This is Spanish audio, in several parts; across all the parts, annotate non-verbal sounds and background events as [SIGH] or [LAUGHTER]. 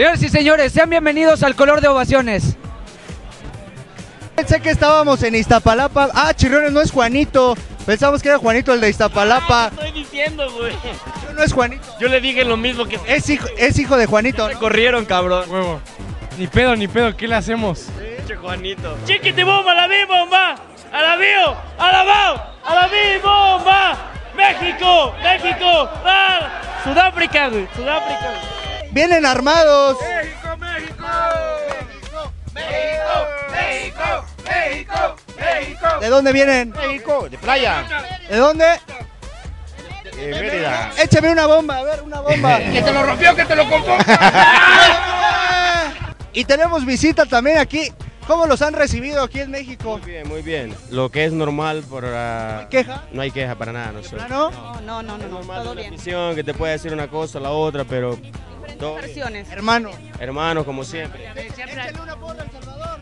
Señores y señores, sean bienvenidos al color de ovaciones. Pensé que estábamos en Iztapalapa. Ah, Chirriones no es Juanito. Pensamos que era Juanito el de Iztapalapa. Estoy diciendo, güey. No, no es Juanito. Yo le dije lo mismo que Es hijo, es hijo de Juanito. me corrieron, cabrón. Huevo. Ni pedo, ni pedo, ¿qué le hacemos? Pinche Juanito. Chiquiti bomba, a la mi bomba. A la mío, a la bao, a la mi bomba. México, México. Ah, Sudáfrica, güey. Sudáfrica. Vienen armados. México, México. ¿De dónde vienen? México, de playa, ¿De dónde? de Mérida. Échame una bomba, a ver, una bomba. [LAUGHS] Que te lo rompió, que te lo compró. [LAUGHS] y tenemos visita también aquí. ¿Cómo los han recibido aquí en México? Muy bien, muy bien. Lo que es normal por... ah, ¿Queja? No hay queja para nada. No sé. ¿No? No, no, no, no, no, todo una bien. misión que te puede decir una cosa, la otra, pero... todo bien. Versiones. Hermano. Hermanos, como siempre. Échale una porra a El Salvador.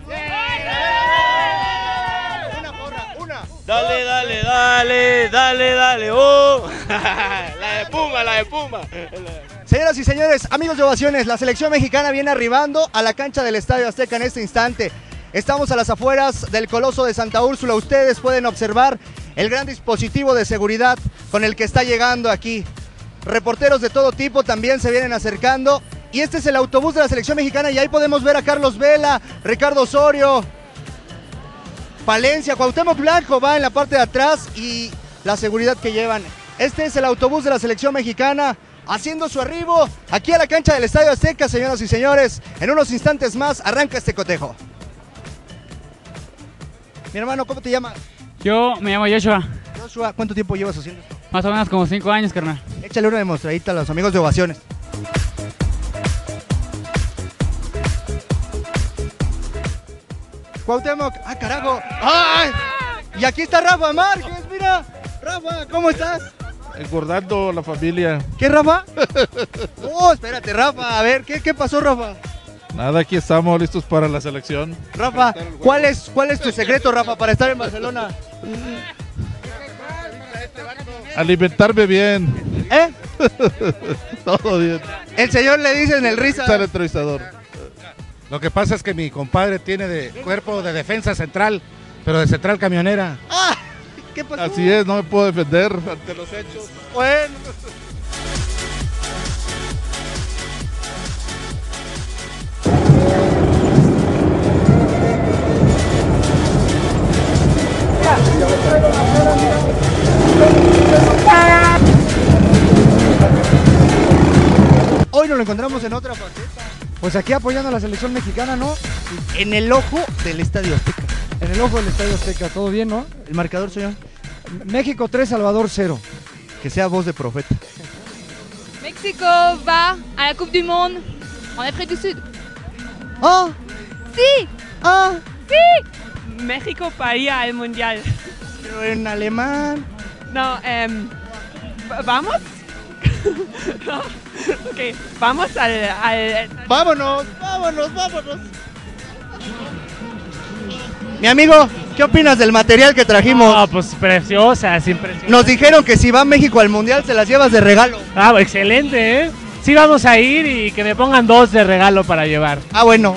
Una porra, una. Dale, dale, dale, dale, dale. ¡Oh! [LAUGHS] la de Puma, la de Puma. Señoras y señores, amigos de Ovaciones, la selección mexicana viene arribando a la cancha del Estadio Azteca en este instante. Estamos a las afueras del Coloso de Santa Úrsula. Ustedes pueden observar el gran dispositivo de seguridad con el que está llegando aquí. Reporteros de todo tipo también se vienen acercando. Y este es el autobús de la selección mexicana y ahí podemos ver a Carlos Vela, Ricardo Osorio, Palencia, Cuauhtémoc Blanco va en la parte de atrás y la seguridad que llevan. Este es el autobús de la selección mexicana haciendo su arribo aquí a la cancha del Estadio Azteca, señoras y señores. En unos instantes más arranca este cotejo. Mi hermano, ¿cómo te llamas? Yo me llamo Joshua. Joshua, ¿cuánto tiempo llevas haciendo esto? Más o menos como cinco años, carnal. Échale una demostradita a los amigos de Ovaciones. Cuauhtémoc, ah carajo, ¡ay! Y aquí está Rafa Márquez, mira, Rafa, ¿cómo estás? Engordando la familia. ¿Qué, Rafa? [LAUGHS] Oh, espérate, Rafa, a ver, ¿qué, qué pasó, Rafa? Nada, aquí estamos listos para la selección. Rafa, ¿cuál es, ¿cuál es tu secreto, Rafa, para estar en Barcelona? Alimentarme bien. [LAUGHS] Todo bien. El señor le dice en el Está el risa. entrevistador. Lo que pasa es que mi compadre tiene de cuerpo de defensa central, pero de central camionera. ¡Ah! ¿Qué pasó? Así es, no me puedo defender ante los hechos. Bueno. Lo encontramos en otra faceta. Pues aquí apoyando a la selección mexicana, ¿no? En el ojo del Estadio Azteca. En el ojo del Estadio Azteca, todo bien, ¿no? El marcador, señor. México 3, Salvador 0. Que sea voz de profeta. Mexico va à la Coupe du Monde en Afrique du Sud. ¡Ah! Sí, ¡Ah! sí. México ir al Mundial. Pero en alemán. No, em, va- ¿vamos? [LAUGHS] no. [LAUGHS] Ok, vamos al, al... ¡Vámonos! ¡Vámonos! ¡Vámonos! Mi amigo, ¿qué opinas del material que trajimos? Ah, pues preciosas, impresionantes. Nos dijeron que si va México al Mundial se las llevas de regalo. Ah, excelente, ¿eh? Sí, vamos a ir y que me pongan dos de regalo para llevar. Ah, bueno.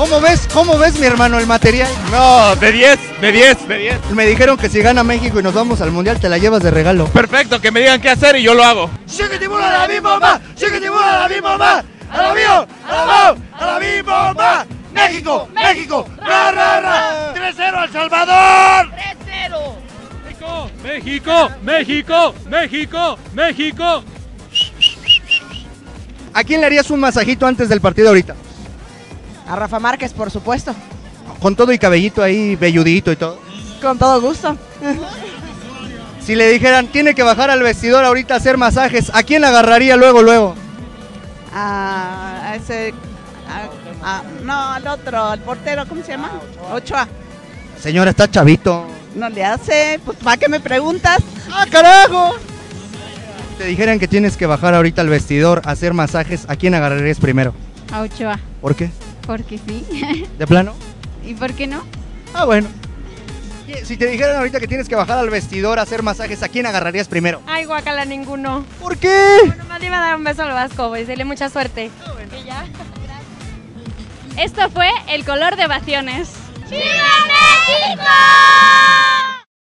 ¿Cómo ves? ¿Cómo ves, mi hermano, el material? No, de 10, de 10, de 10. Me dijeron que si gana México y nos vamos al Mundial te la llevas de regalo. Perfecto, que me digan qué hacer y yo lo hago. ¡Chiquitibula la mi bomba! ¡Chiquitibula la mi bomba! ¡A la mío! ¡A la mío! ¡A la mi bomba! ¡México! ¡México! ¡Ra, ra, ra! ¡3-0 al Salvador! México, México, México, México, México. ¿A quién le harías un masajito antes del partido ahorita? A Rafa Márquez, por supuesto. Con todo y cabellito ahí, velludito y todo. Con todo gusto. Si le dijeran, tiene que bajar al vestidor ahorita a hacer masajes, ¿a quién la agarraría luego, luego? A, a ese. a- a- no, al otro, al portero, ¿cómo se llama? Ochoa. Señora, está chavito. No le hace, pues ¿para qué me preguntas? ¡Ah, carajo! Te dijeran que tienes que bajar ahorita al vestidor a hacer masajes, ¿a quién agarrarías primero? A Ochoa, ¿Por qué? Porque sí. [LAUGHS] ¿De plano? ¿Y por qué no? Ah, bueno. Si te dijeran ahorita que tienes que bajar al vestidor a hacer masajes, ¿a quién agarrarías primero? Ay, guacala, ninguno. ¿Por qué? Nomás le iba a dar un beso al Vasco y decirle mucha suerte. Y ya. [LAUGHS] Esto fue el color de ovaciones. ¡Viva México!